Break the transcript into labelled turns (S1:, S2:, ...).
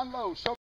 S1: unload. Show